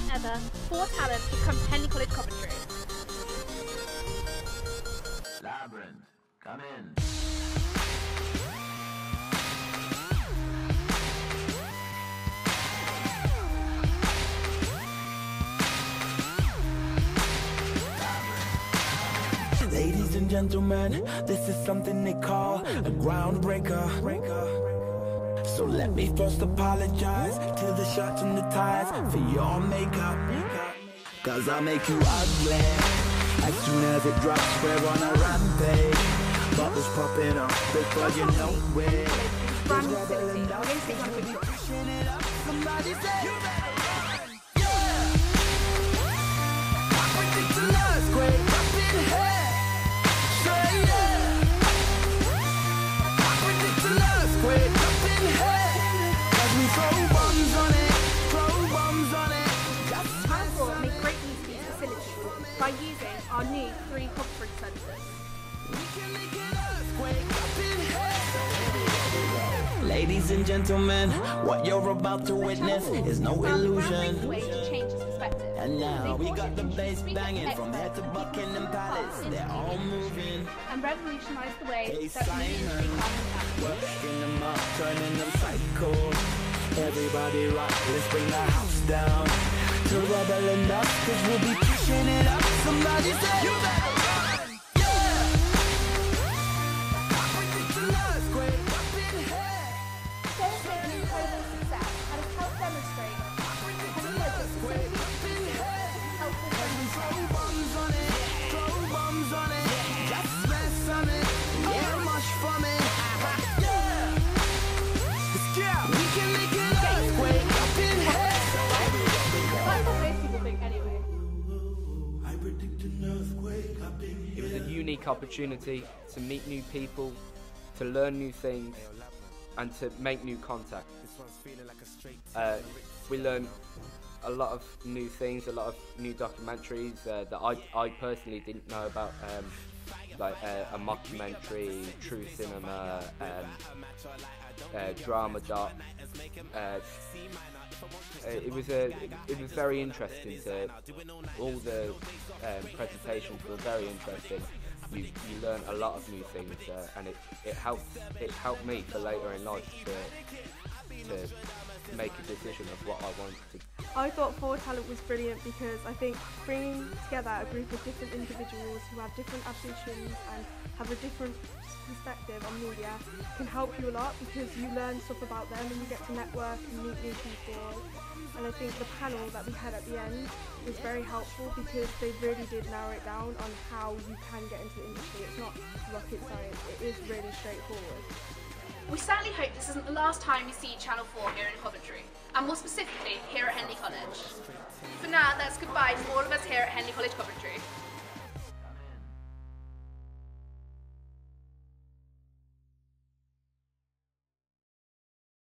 time ever, 4Talent becomes Henley College Coventry. Labyrinth, come in. Ladies and gentlemen, this is something they call a groundbreaker. So let me first apologize to the shirts and the ties for your makeup. Cause I'll make you ugly as soon as it drops. We're on a rampage. Bubbles popping up before you know it. Brand new facility. We're going to take one quick shot. Pushing it up, somebody say you better by using our new three Hogford sensors. we can make an earthquake up in here. Ladies and gentlemen, what you're about to witness is no illusion. way to change his perspective. And now we got the bass banging from head to Buckingham Palace. They're all moving. and revolutionise the way that Simon. Working them up, turning them psycho. Everybody rock, let's bring the house down. To rebel enough, cause we'll be pushing it up. Somebody say, You better It was a unique opportunity to meet new people, to learn new things, and to make new contacts. Uh, we learned a lot of new things, a lot of new documentaries uh, that I, I personally didn't know about, um, like uh, a mockumentary, true cinema, um, uh, drama doc. Uh, uh, it was a, it was very interesting. To all the um, presentations were very interesting. You, you learn a lot of new things, uh, and it, it helped it helped me for later in life to to make a decision of what I wanted to I thought Forward Talent was brilliant because I think bringing together a group of different individuals who have different ambitions and have a different perspective on media can help you a lot because you learn stuff about them and you get to network and meet new people. And I think the panel that we had at the end was very helpful because they really did narrow it down on how you can get into the industry. It's not rocket science, it is really straightforward. We certainly hope this isn't the last time you see Channel 4 here in Coventry, and more specifically here at Henley College. For now, that's goodbye from all of us here at Henley College Coventry.